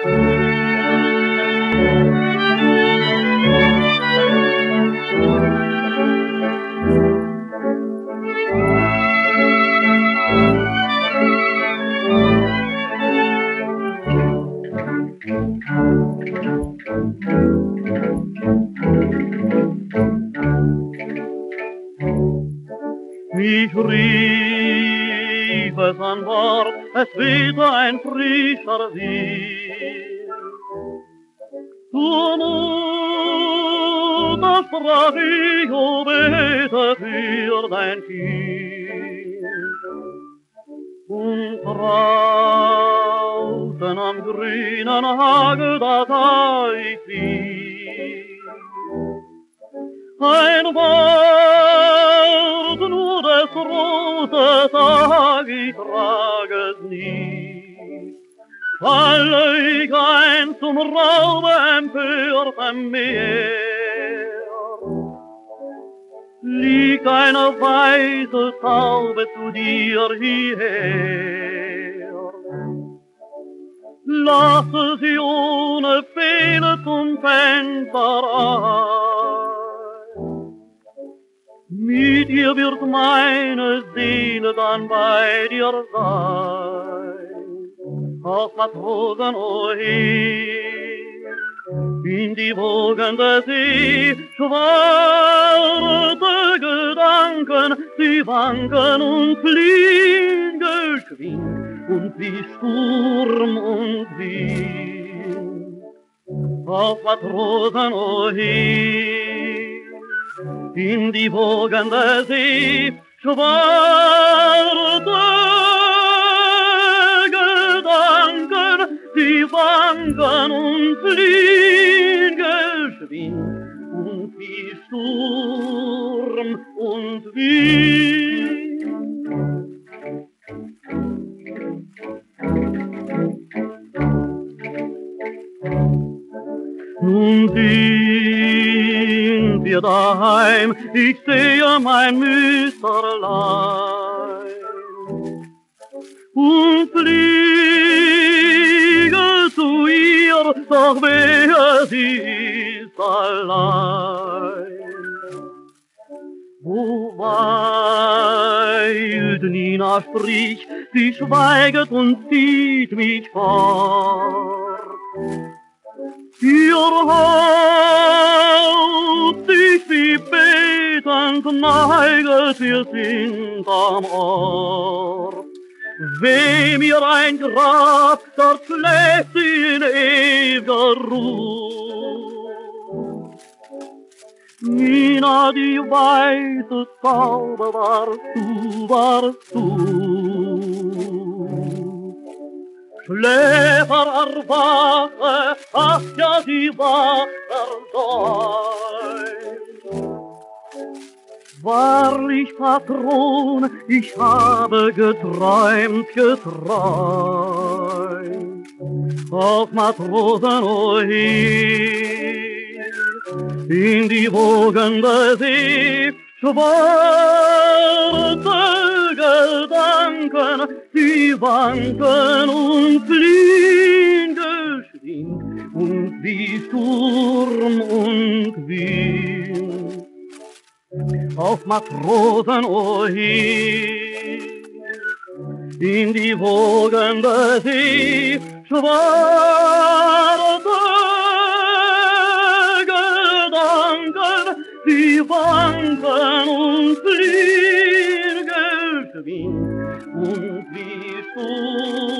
Ich rief es an es weht ein frischer Wind. Zur Mutter sprach ich, für dein Kind. Und draußen am grünen Hagel, da sah ich. Ein Roses, sag ich nie. Falle ich ein zum Raube empörtem Meer, liegt eine weiße Taube zu dir hierher. Lasse sie ohne Fehler zum Fenster ein. Mit ihr wird meine Seele dann bei dir sein. Auf Matrosen, oh in die wogende See, schwarze Gedanken, sie wanken und fliehen geschwind, und wie Sturm und Wind. Auf Matrosen, oh hey, in die wogende See, schwarze Gedanken, sie wanken und fliehen geschwind, und wie Sturm und Wind. Nun sind wir daheim, ich sehe mein Müsterlein und fliege zu ihr, doch wer sie ist allein. Wo weilt Nina sprich, sie schweiget und zieht mich fort. Ihr Haupt neiget, wir sind am Ort. Weh mir ein Grab, dort sie in ewiger Ruhe. Nina, die weiße Taube warst du, warst du. Schläfer erwache, ach ja, die Wacher sein. Wahrlich, Patron, ich habe geträumt, geträumt. Auf Matrosen, hey, in die wogende See, schwarze Gedanken, sie wanken und fliehen geschwind, und wie Sturm und Wind. Auf Matrosen, oh hey, in die wogende See, schwarze Gedanken, sie wanken und fliehen geschwind, und wie Sturm